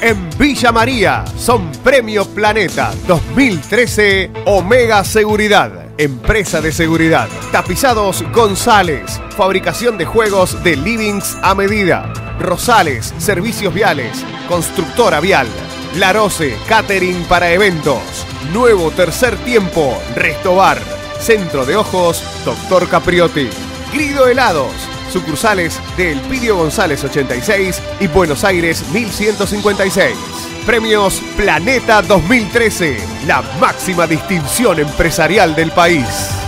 En Villa María son Premio Planeta 2013 Omega Seguridad. Empresa de seguridad. Tapizados González. Fabricación de juegos de livings a medida. Rosales, servicios viales. Constructora vial. Larose, catering para eventos. Nuevo tercer tiempo, Restobar. Centro de Ojos, Doctor Capriotti. Grido Helados, sucursales de Elpidio González 86 y Buenos Aires 1156. Premios Planeta 2013, la máxima distinción empresarial del país.